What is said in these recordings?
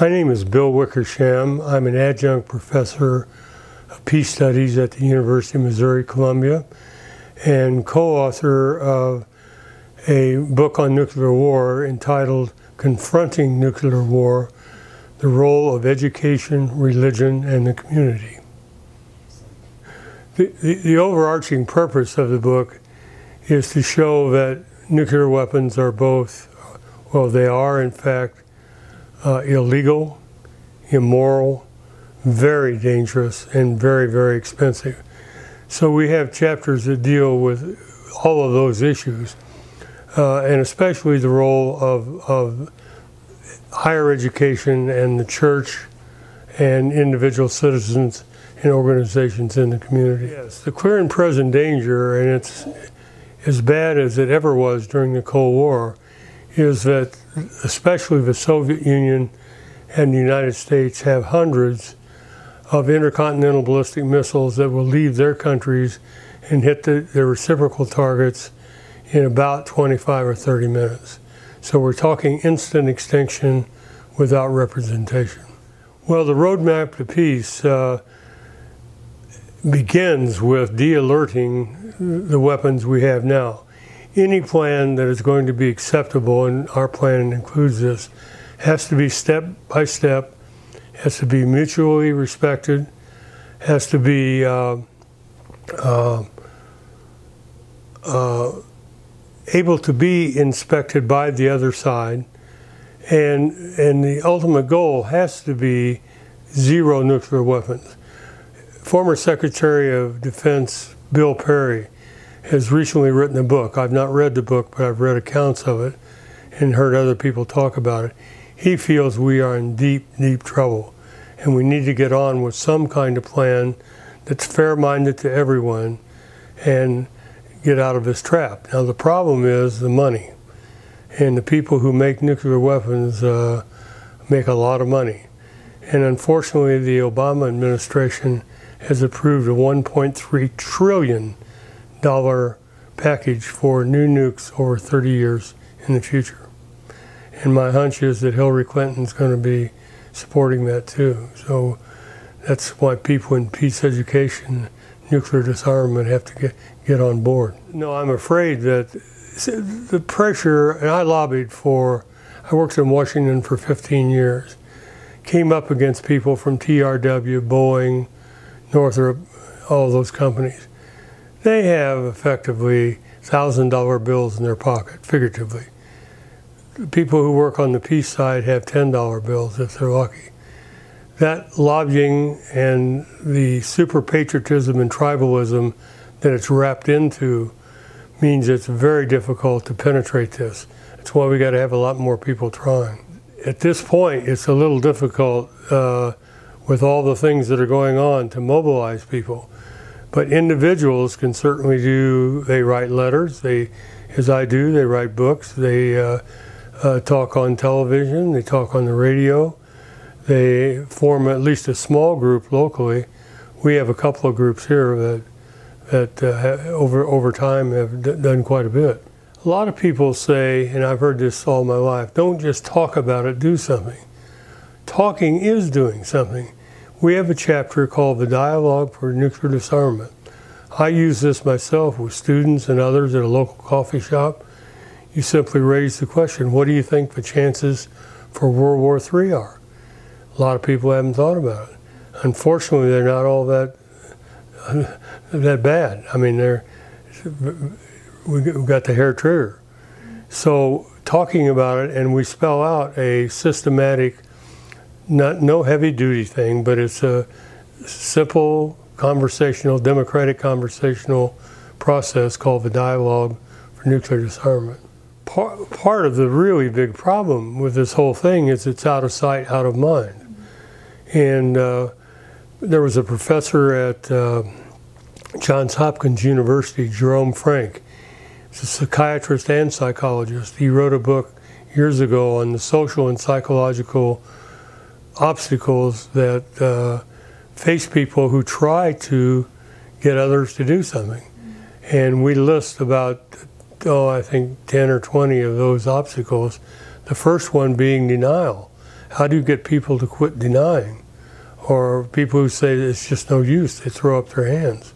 My name is Bill Wickersham. I'm an adjunct professor of peace studies at the University of Missouri Columbia and co-author of a book on nuclear war entitled Confronting Nuclear War, the Role of Education, Religion, and the Community. The, the, the overarching purpose of the book is to show that nuclear weapons are both, well, they are in fact uh, illegal, immoral, very dangerous, and very, very expensive. So we have chapters that deal with all of those issues, uh, and especially the role of, of higher education and the church and individual citizens and organizations in the community. Yes, the clear and present danger, and it's as bad as it ever was during the Cold War, is that especially the Soviet Union and the United States have hundreds of intercontinental ballistic missiles that will leave their countries and hit the, their reciprocal targets in about 25 or 30 minutes. So we're talking instant extinction without representation. Well, the roadmap to peace uh, begins with de-alerting the weapons we have now. Any plan that is going to be acceptable, and our plan includes this, has to be step by step, has to be mutually respected, has to be uh, uh, uh, able to be inspected by the other side, and and the ultimate goal has to be zero nuclear weapons. Former Secretary of Defense Bill Perry has recently written a book. I've not read the book, but I've read accounts of it and heard other people talk about it. He feels we are in deep, deep trouble, and we need to get on with some kind of plan that's fair-minded to everyone and get out of this trap. Now the problem is the money, and the people who make nuclear weapons uh, make a lot of money. And unfortunately, the Obama administration has approved a 1.3 trillion dollar package for new nukes over 30 years in the future. And my hunch is that Hillary Clinton's going to be supporting that too. So that's why people in peace education, nuclear disarmament have to get, get on board. No, I'm afraid that the pressure, and I lobbied for, I worked in Washington for 15 years, came up against people from TRW, Boeing, Northrop, all those companies. They have effectively $1,000 bills in their pocket, figuratively. People who work on the peace side have $10 bills if they're lucky. That lobbying and the super patriotism and tribalism that it's wrapped into means it's very difficult to penetrate this. That's why we got to have a lot more people trying. At this point, it's a little difficult uh, with all the things that are going on to mobilize people. But individuals can certainly do, they write letters, they, as I do, they write books, they uh, uh, talk on television, they talk on the radio, they form at least a small group locally. We have a couple of groups here that, that uh, over, over time have done quite a bit. A lot of people say, and I've heard this all my life, don't just talk about it, do something. Talking is doing something. We have a chapter called the Dialogue for Nuclear Disarmament. I use this myself with students and others at a local coffee shop. You simply raise the question, what do you think the chances for World War III are? A lot of people haven't thought about it. Unfortunately, they're not all that that bad. I mean, they're we've got the hair trigger. So talking about it, and we spell out a systematic not no heavy duty thing, but it's a simple conversational, democratic conversational process called the dialogue for nuclear disarmament. Part, part of the really big problem with this whole thing is it's out of sight, out of mind. And uh, there was a professor at uh, Johns Hopkins University, Jerome Frank. He's a psychiatrist and psychologist. He wrote a book years ago on the social and psychological obstacles that uh, face people who try to get others to do something. And we list about, oh, I think 10 or 20 of those obstacles. The first one being denial. How do you get people to quit denying? Or people who say it's just no use, they throw up their hands.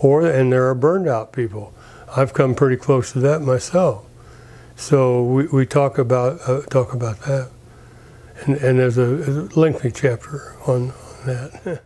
Or, and there are burned out people. I've come pretty close to that myself. So we, we talk about uh, talk about that, and, and there's a, a lengthy chapter on, on that.